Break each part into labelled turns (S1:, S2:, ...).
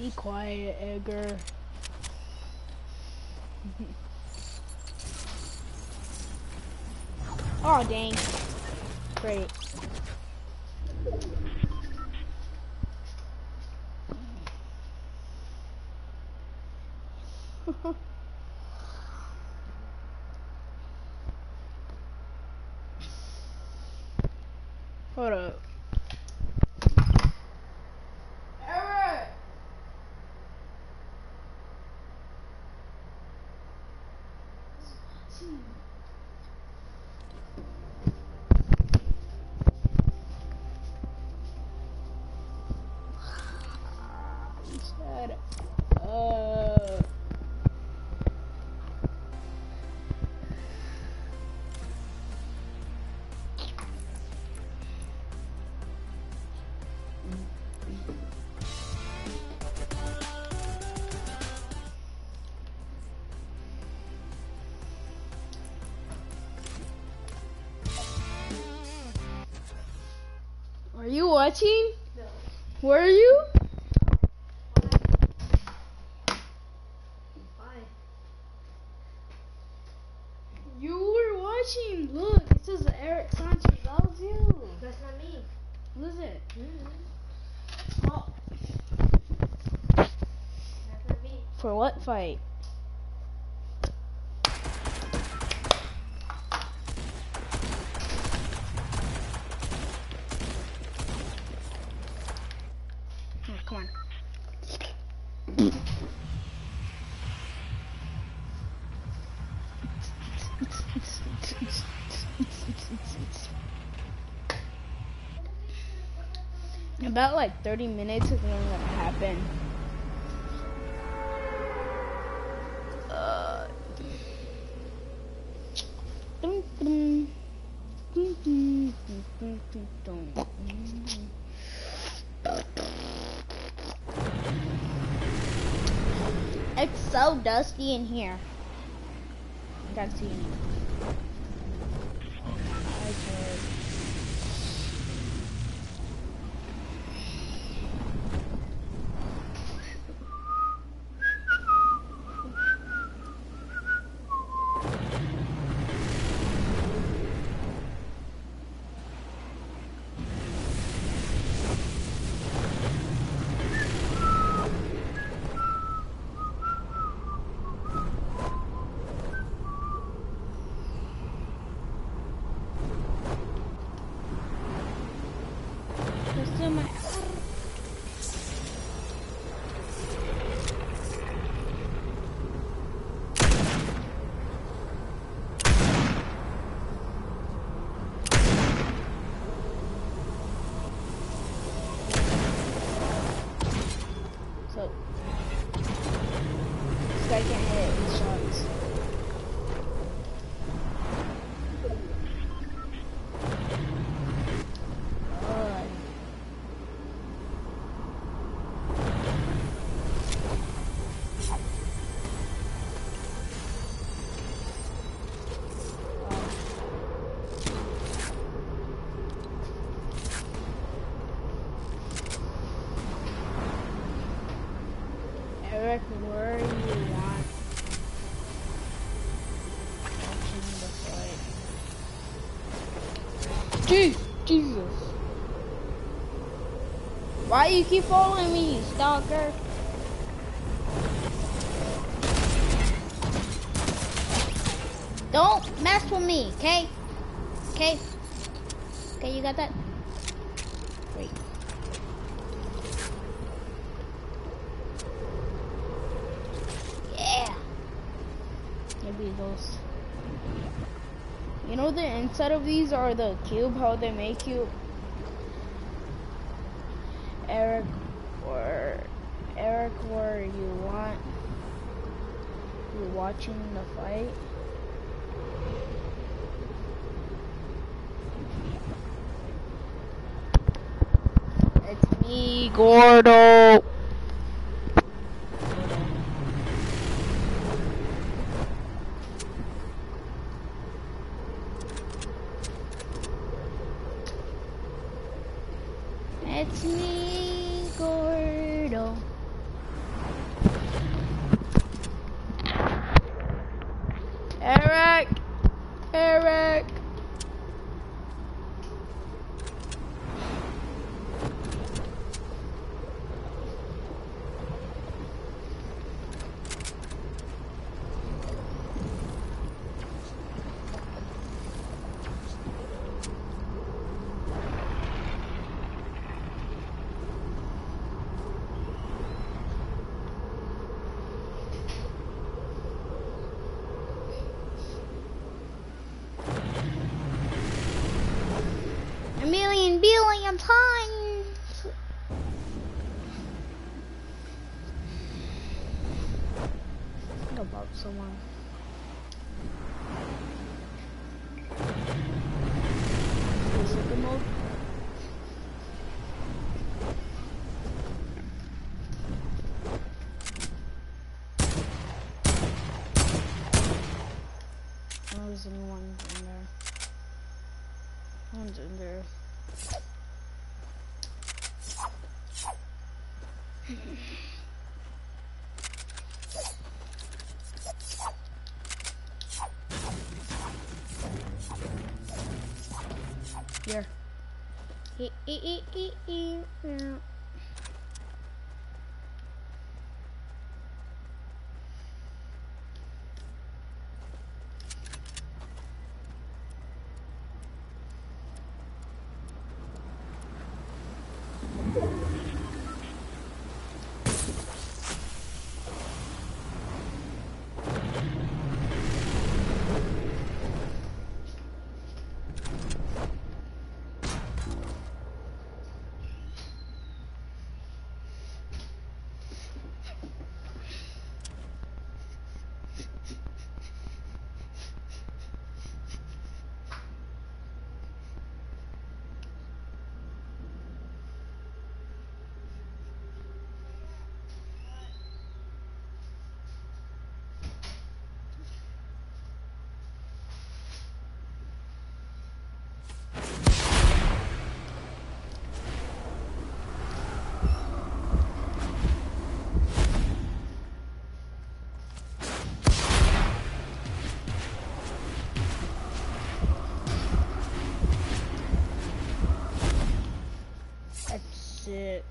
S1: Be quiet, Edgar. oh dang. Great. Watching?
S2: No.
S1: Were you?
S2: Why?
S1: You were watching. Look, it says Eric Sanchez. That was you.
S2: That's not me.
S1: Listen.
S2: Mm-hmm.
S1: Oh.
S2: That's not me.
S1: For what fight? About like 30 minutes is when gonna happen. Uh, it's so dusty in here. I can't see anything. Why you keep following me, you stalker? Don't mess with me, okay? Okay? Okay, you got that? Great. Yeah. Maybe those. You know the inside of these are the cube, how they make you. Eric, or Eric, where you want you watching the fight. It's me, Gordo. It's me, Gordo. I'm trying. Think about someone. Super mode. Oh, there's anyone in there. No one's in there. Here. E e e e e. yeah. That's it.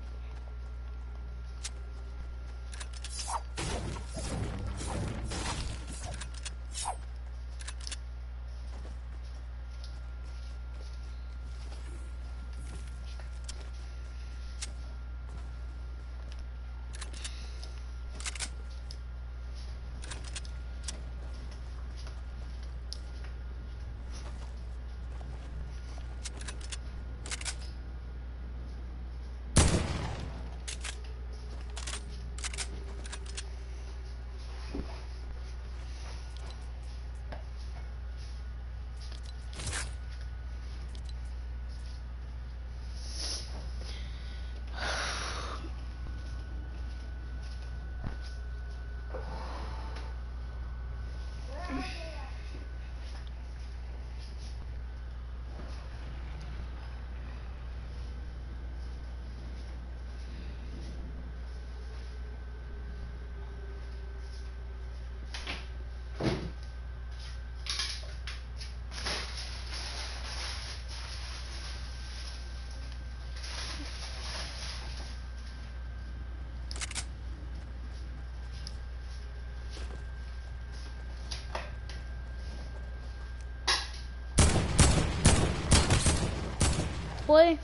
S2: Happened.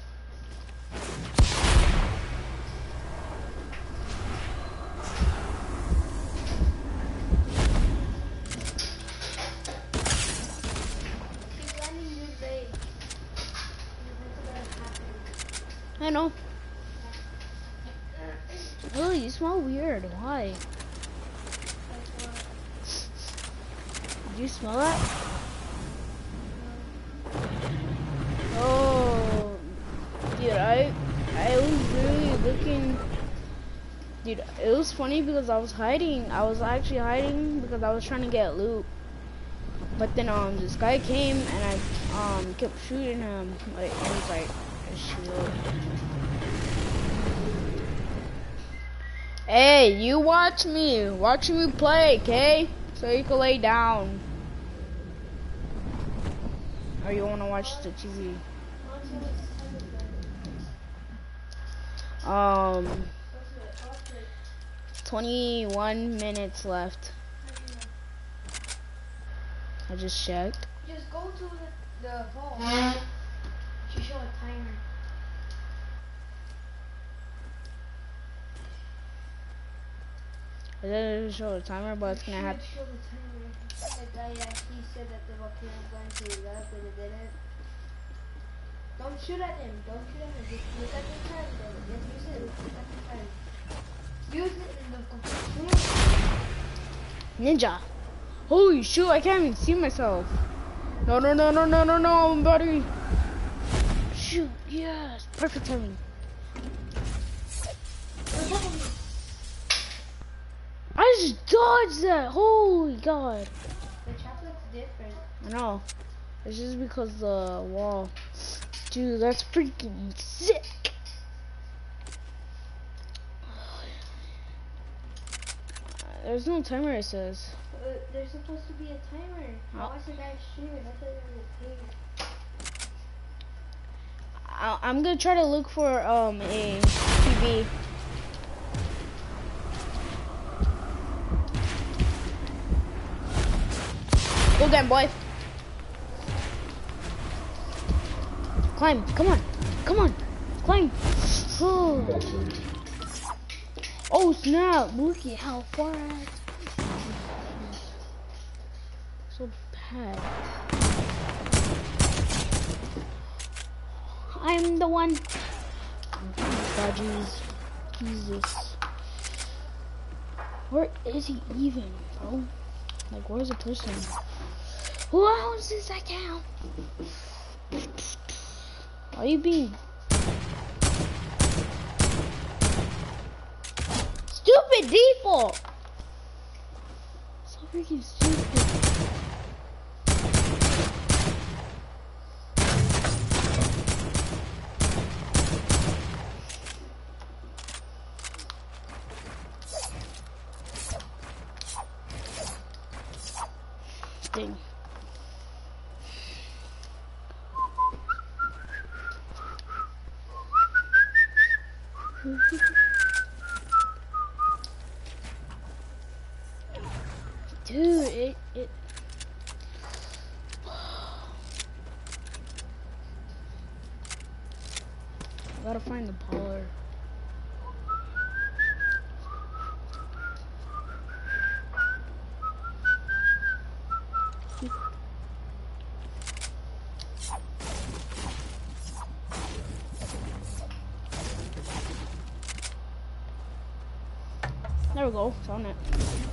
S1: I know. Oh, you smell weird. Why? Did you smell that? Oh, dude, I I was really looking. Dude, it was funny because I was hiding. I was actually hiding because I was trying to get loot. But then um this guy came and I um kept shooting him. Like it was like a shield. Hey, you watch me. Watch me play, okay? So you can lay down. Or you wanna watch the TV? Um, 21 minutes left. I just checked.
S2: Just go to the, the hall. Should show a timer.
S1: It doesn't show the timer, but it's gonna have.
S2: show the timer. The guy actually said that the volcano was going to erupt, but it didn't. Don't shoot at him. Don't shoot at him. just look at the time though. You have use it. Look at the time. Use it in the computer.
S1: Ninja. Holy shoot, I can't even see myself. No, no, no, no, no, no, no, buddy. Shoot, yes. Perfect timing. I just dodged that. Holy God.
S2: The trap looks different.
S1: I know. It's just because the wall. Dude, that's freaking sick. There's no timer, it says.
S2: Uh, there's supposed to be a timer. I
S1: Oh.
S2: watched the guy stream it. I thought it was a page.
S1: I I'm gonna try to look for um a TV. Go again, boy. Climb, come on, come on, climb. Oh, oh snap! Look at how far I. So bad. I'm the one. Jeez. Jesus. Where is he even, bro? Like, where's the person? Who owns this account? Are you being stupid default? So freaking stupid. Dang. Dude, it, it. I gotta find the baller. There we go, on it.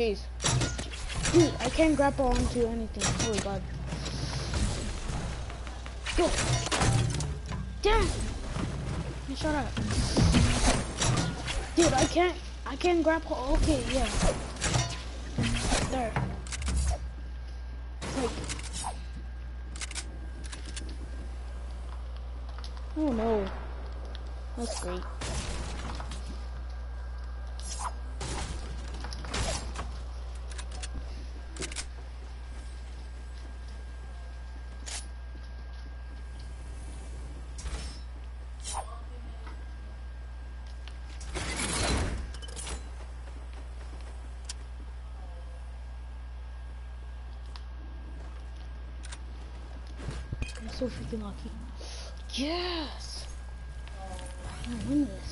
S1: Jeez. Dude, I can't grapple onto anything. Holy God. Go. Damn. You shut up. Dude, I can't. I can't grapple. Okay, yeah. There. Like. Oh no. That's great. I'm so freaking lucky. Yes! I'm gonna win this.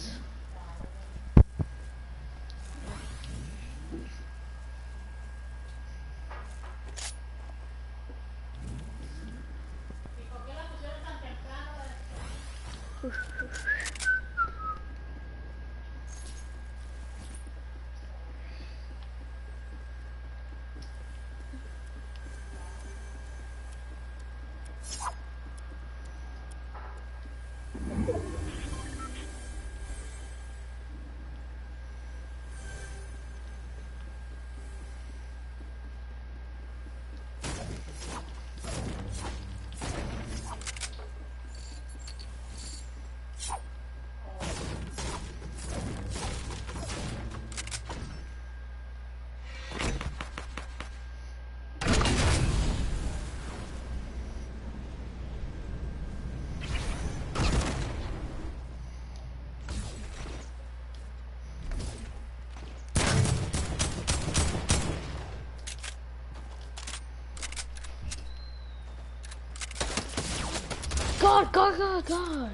S1: God, God, God, God.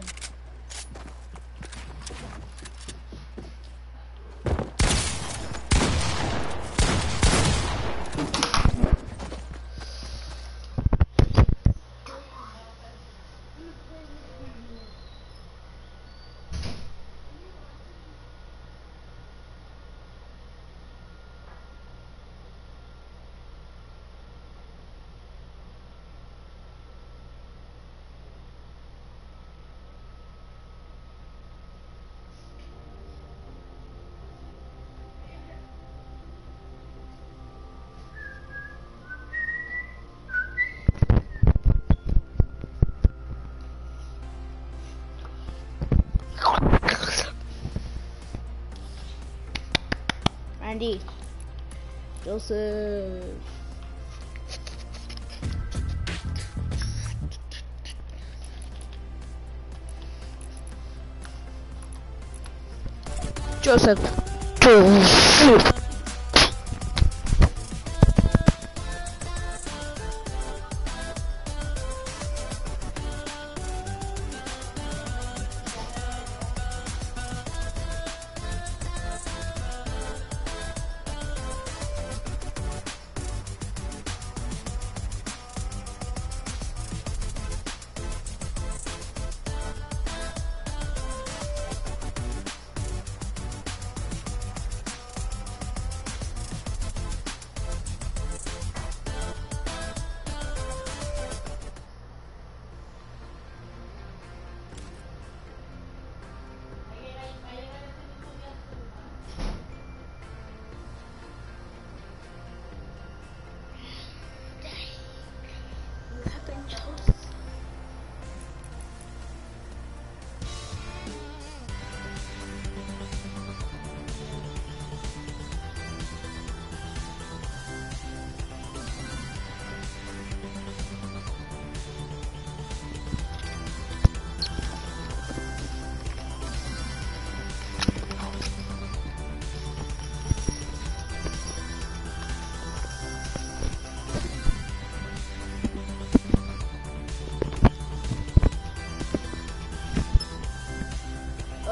S1: Joseph. Joseph. Joseph.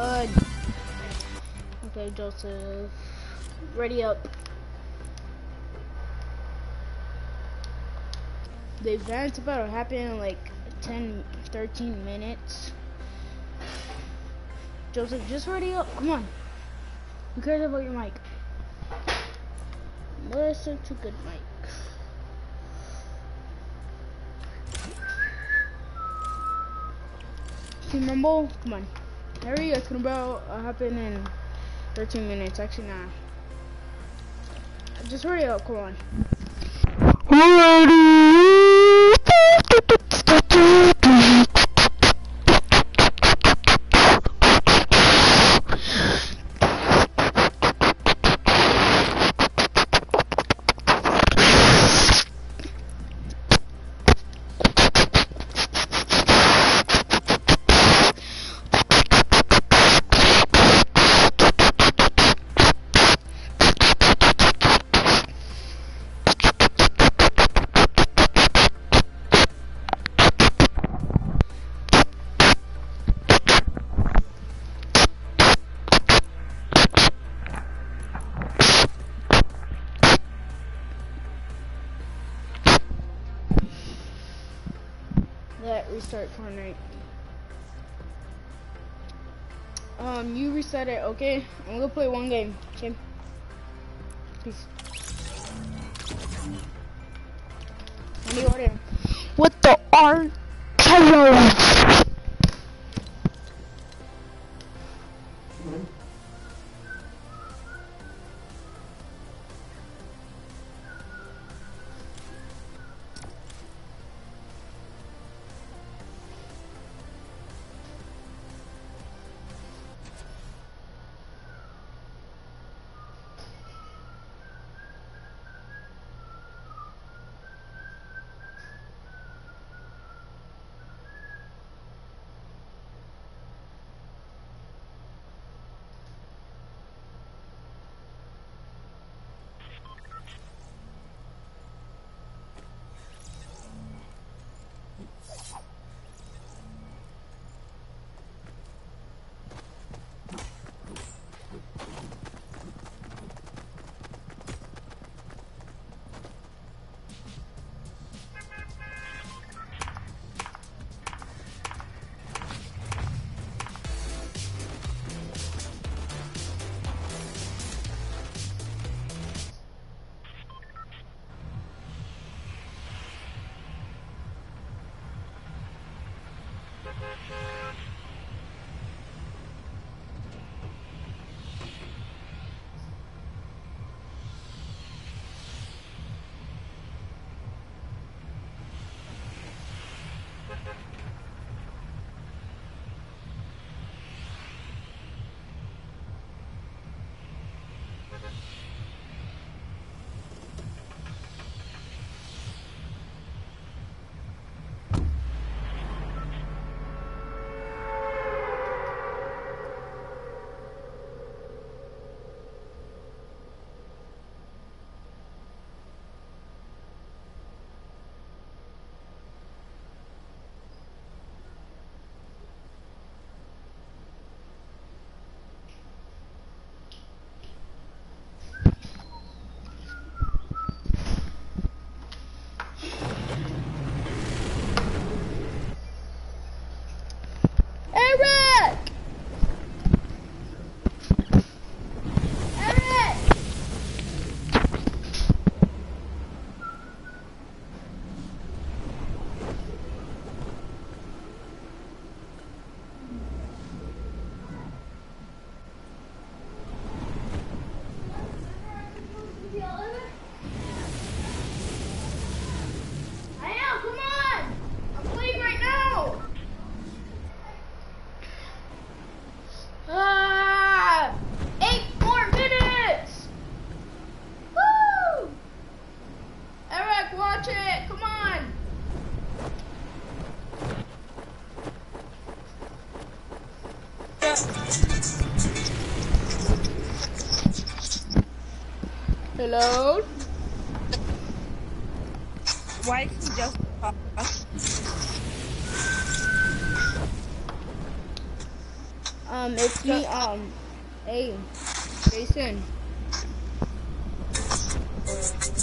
S1: Good. Okay, Joseph. Ready up. The event's about to happen in like 10, 13 minutes. Joseph, just ready up. Come on. Who cares about your mic? Listen to good mic. Rumble, come on. Hurry, it's gonna about uh, happen in 13 minutes. Actually, nah. Just hurry up, come on. Let Um, you reset it, okay? I'm gonna play one game, okay? Peace. Let me order. What the R?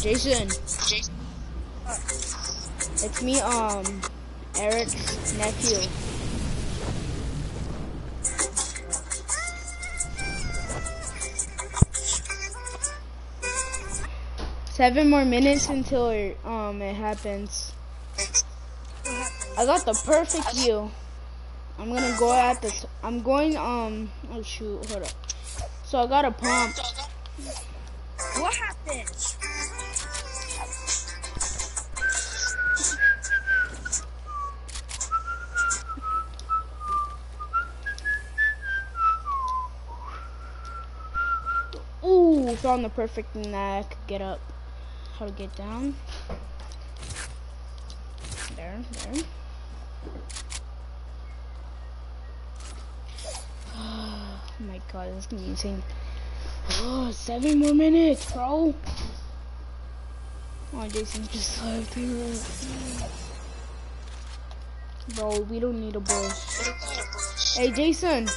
S1: Jason. Jason? It's me, um, Eric's nephew. Seven more minutes until it, um it happens. I got the perfect view. I'm gonna go at this. I'm going um. Oh shoot! Hold up. So I got a pump. Found the perfect thing I could get up. How to get down? There, there. Oh my god, this is gonna be insane. Oh, seven more minutes, bro. Oh, Jason just left. Bro, we don't need a bush. Hey, Jason.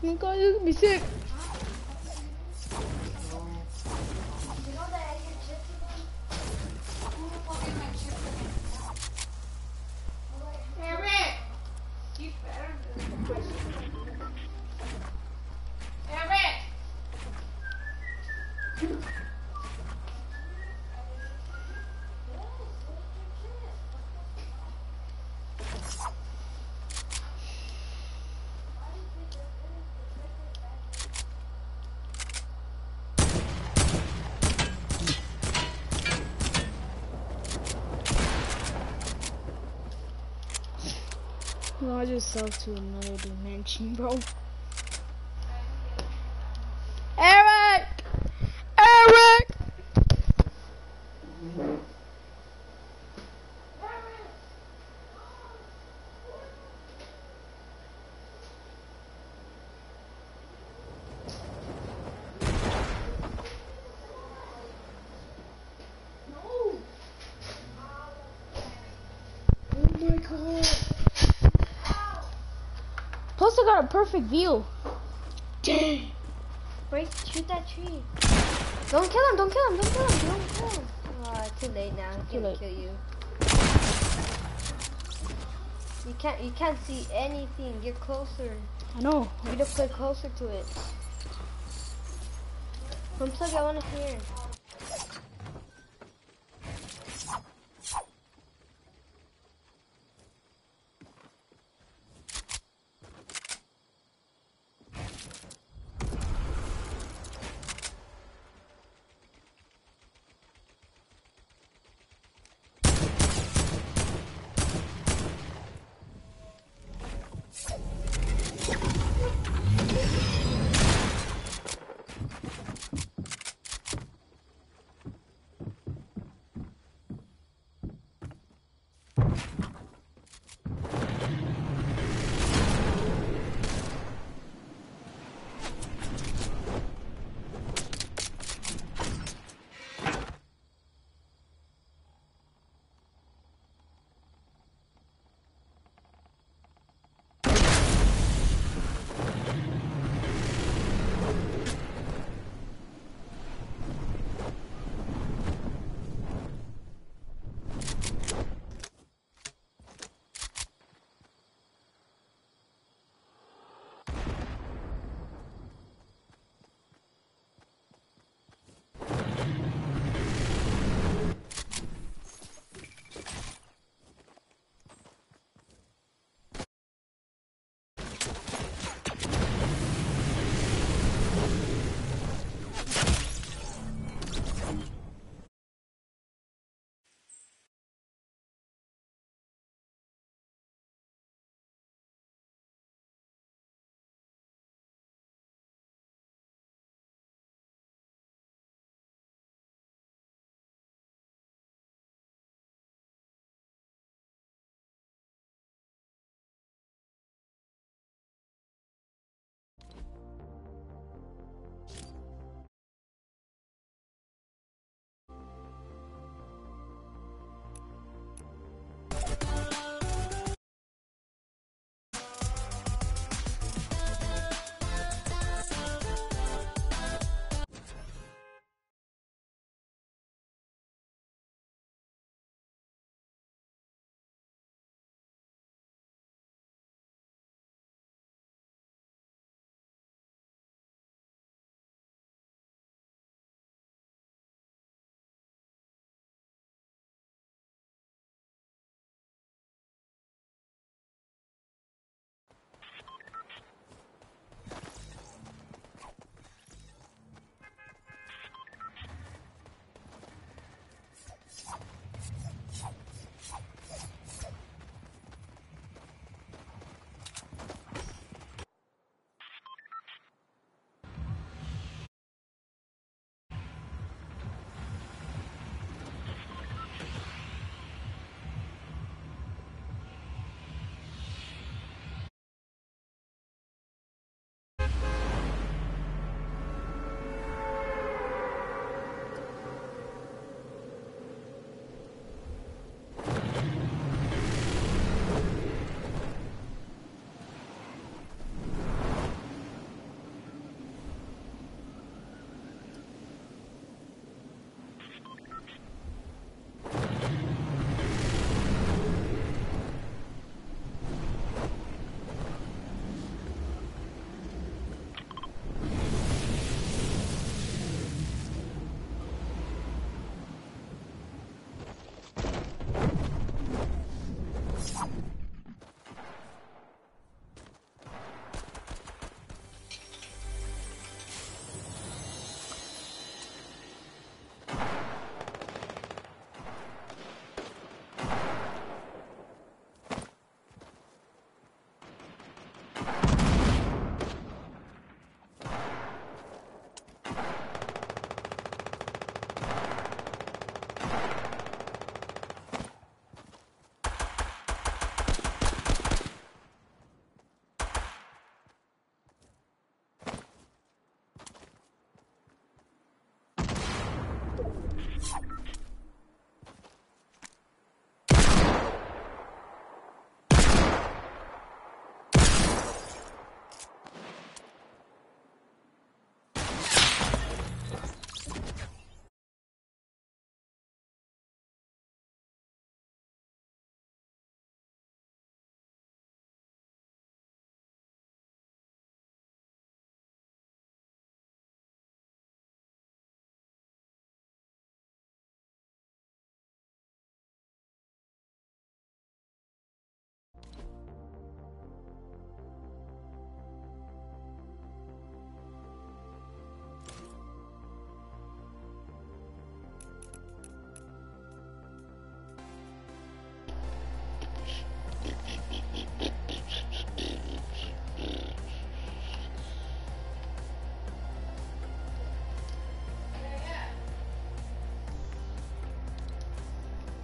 S1: Oh my god, Fell to another dimension, bro. Eric! Eric! Oh my god. Plus I got a perfect view. Dang.
S2: Break, shoot that tree. Don't kill him, don't kill him, don't kill him, don't kill him. Too late now. He's
S1: Too
S2: gonna
S1: late.
S2: kill you. You can't, you can't see anything. Get closer.
S1: I know.
S2: You need to play closer to it. Unplug, I wanna hear.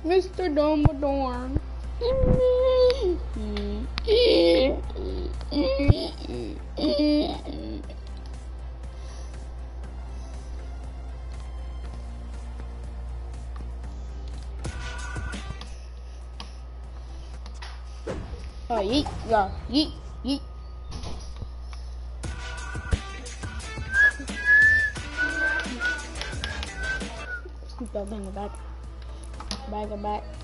S1: Mr. Dumbledore. Oh, yeet, yeah, yeet, yeet. Scoop that thing back. Back. and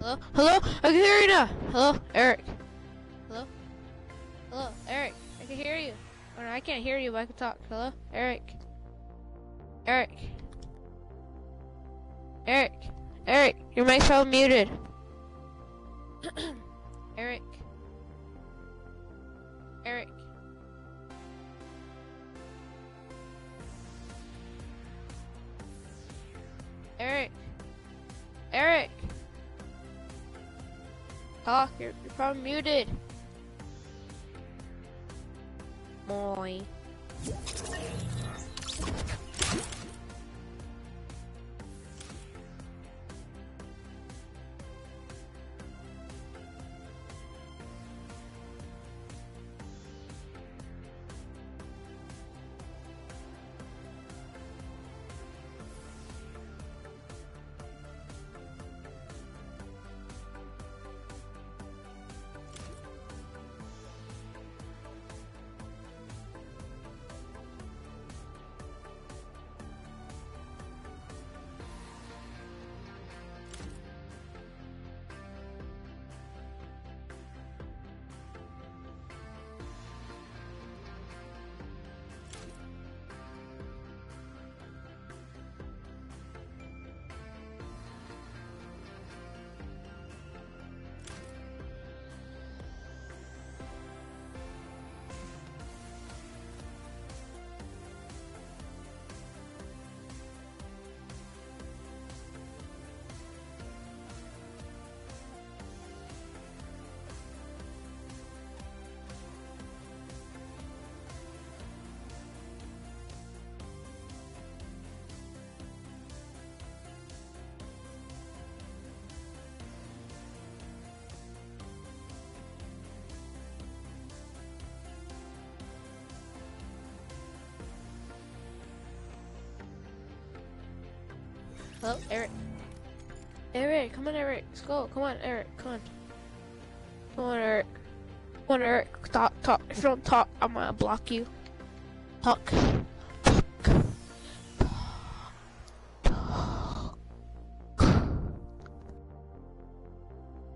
S3: Hello? Hello? I can hear you now. Hello? Eric? Hello? Hello? Eric? I can hear you. Oh, no, I can't hear you, but I can talk. Hello? Eric? Eric? Eric? Eric? Your mic's all muted. are muted. Hello, Eric. Eric, come on, Eric. Let's go. Come on, Eric. Come on. Come on, Eric. Come on, Eric. Talk, talk. If you don't talk, I'm gonna block you. Talk. Talk.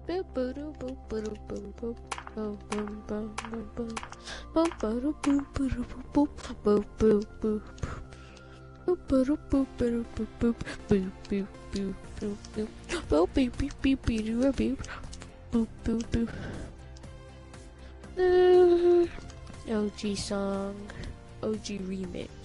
S3: Boop, boop, boop, boop, boop, boop. Boop, boop, boop, boop, boop. Boop, boop, boop, boop, boop, boop, boop, boop, boop. Boop, boop, OG song. OG remix.